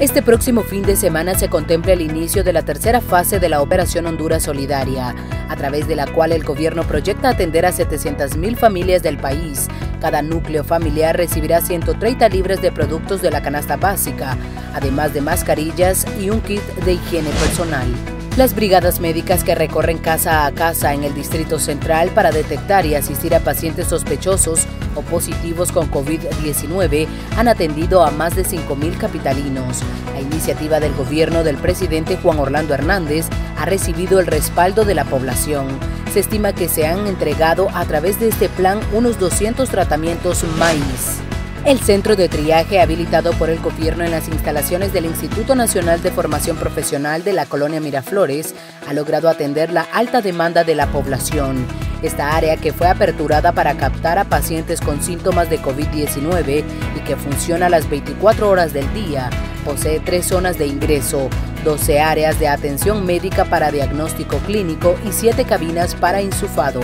Este próximo fin de semana se contempla el inicio de la tercera fase de la Operación Honduras Solidaria, a través de la cual el gobierno proyecta atender a 700.000 familias del país. Cada núcleo familiar recibirá 130 libres de productos de la canasta básica, además de mascarillas y un kit de higiene personal. Las brigadas médicas que recorren casa a casa en el Distrito Central para detectar y asistir a pacientes sospechosos o positivos con COVID-19 han atendido a más de 5.000 capitalinos. La iniciativa del gobierno del presidente Juan Orlando Hernández ha recibido el respaldo de la población. Se estima que se han entregado a través de este plan unos 200 tratamientos maíz. El centro de triaje habilitado por el gobierno en las instalaciones del Instituto Nacional de Formación Profesional de la colonia Miraflores ha logrado atender la alta demanda de la población. Esta área que fue aperturada para captar a pacientes con síntomas de COVID-19 y que funciona las 24 horas del día, posee tres zonas de ingreso, 12 áreas de atención médica para diagnóstico clínico y 7 cabinas para insufado.